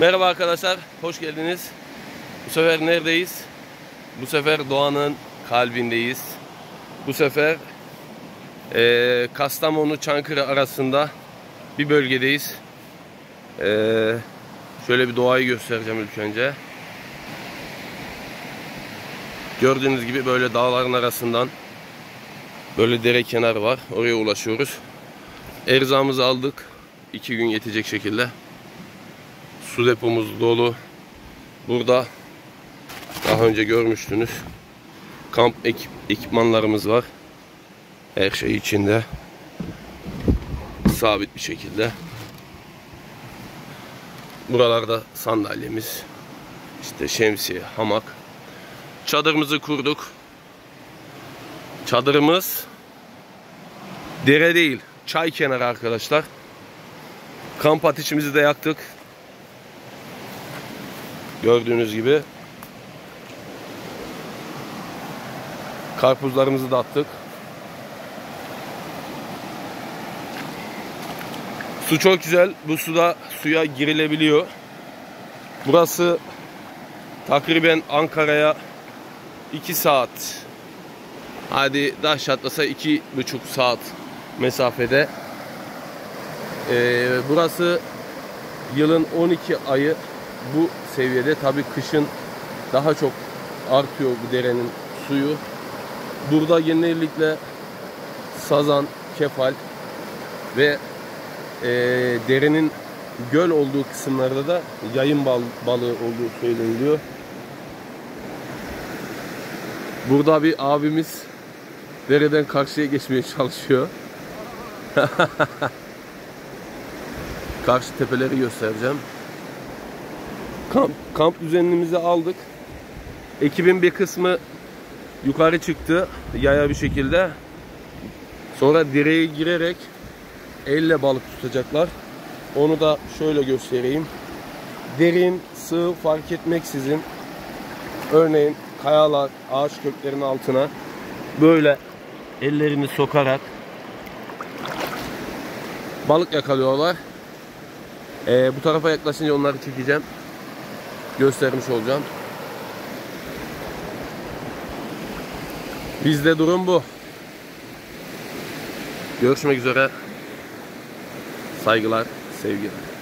Merhaba arkadaşlar, hoş geldiniz. Bu sefer neredeyiz? Bu sefer doğanın kalbindeyiz. Bu sefer e, Kastamonu Çankırı arasında bir bölgedeyiz. E, şöyle bir doğayı göstereceğim ilk önce. Gördüğünüz gibi böyle dağların arasından böyle dere kenarı var. Oraya ulaşıyoruz. Erzağımızı aldık. iki gün yetecek şekilde. Su depomuz dolu. Burada daha önce görmüştünüz. Kamp ekip, ekipmanlarımız var. Her şey içinde. Sabit bir şekilde. Buralarda sandalyemiz. işte şemsiye, hamak. Çadırımızı kurduk. Çadırımız dere değil, çay kenarı arkadaşlar. Kamp ateşimizi de yaktık. Gördüğünüz gibi. Karpuzlarımızı da attık. Su çok güzel. Bu suda suya girilebiliyor. Burası takriben Ankara'ya 2 saat. Hadi daş atlasa 2,5 saat mesafede. Ee, burası yılın 12 ayı bu seviyede. Tabii kışın daha çok artıyor bu derenin suyu. Burada genellikle sazan, kefal ve e, derenin göl olduğu kısımlarda da yayın bal, balığı olduğu söyleniyor. Burada bir abimiz dereden karşıya geçmeye çalışıyor. Karşı tepeleri göstereceğim. Kamp, kamp düzenimizi aldık. Ekibin bir kısmı yukarı çıktı yaya bir şekilde. Sonra direğe girerek elle balık tutacaklar. Onu da şöyle göstereyim. Derin, sığ fark etmeksizin örneğin kayalar, ağaç köklerinin altına böyle ellerini sokarak balık yakalıyorlar. Ee, bu tarafa yaklaşınca onları çekeceğim. Göstermiş olacağım. Bizde durum bu. Görüşmek üzere. Saygılar, sevgiler.